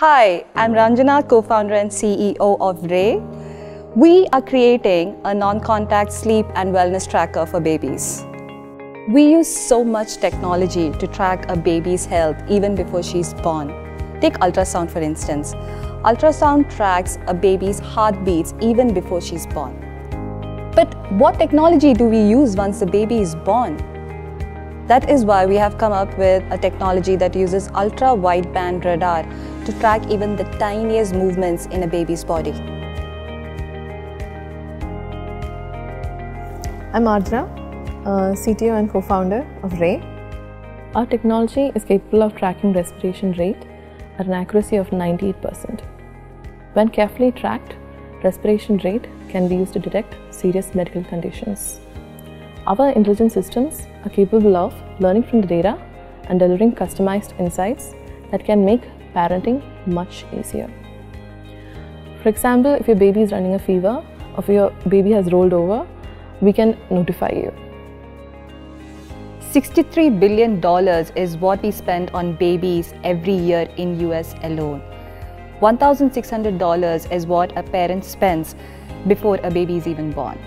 Hi, I'm Ranjana, co-founder and CEO of Ray. We are creating a non-contact sleep and wellness tracker for babies. We use so much technology to track a baby's health even before she's born. Take ultrasound for instance. Ultrasound tracks a baby's heartbeats even before she's born. But what technology do we use once the baby is born? That is why we have come up with a technology that uses ultra wideband radar to track even the tiniest movements in a baby's body. I'm Ardra, uh, CTO and co-founder of Ray. Our technology is capable of tracking respiration rate at an accuracy of 98%. When carefully tracked, respiration rate can be used to detect serious medical conditions. Our intelligent systems are capable of learning from the data and delivering customized insights that can make parenting much easier. For example, if your baby is running a fever or if your baby has rolled over, we can notify you. $63 billion is what we spend on babies every year in US alone. $1,600 is what a parent spends before a baby is even born.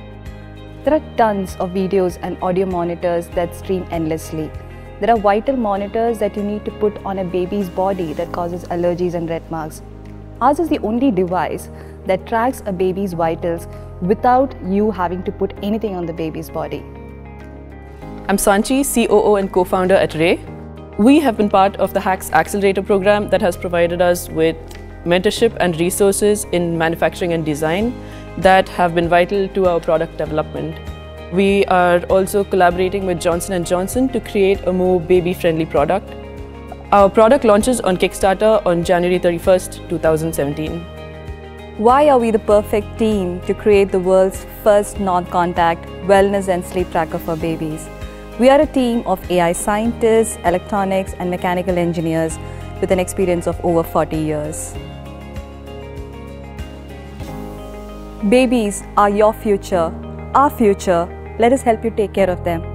There are tons of videos and audio monitors that stream endlessly. There are vital monitors that you need to put on a baby's body that causes allergies and red marks. Ours is the only device that tracks a baby's vitals without you having to put anything on the baby's body. I'm Sanchi, COO and co-founder at Ray. We have been part of the HAX Accelerator program that has provided us with mentorship and resources in manufacturing and design that have been vital to our product development. We are also collaborating with Johnson & Johnson to create a more baby-friendly product. Our product launches on Kickstarter on January 31st, 2017. Why are we the perfect team to create the world's first non-contact wellness and sleep tracker for babies? We are a team of AI scientists, electronics and mechanical engineers with an experience of over 40 years. Babies are your future, our future. Let us help you take care of them.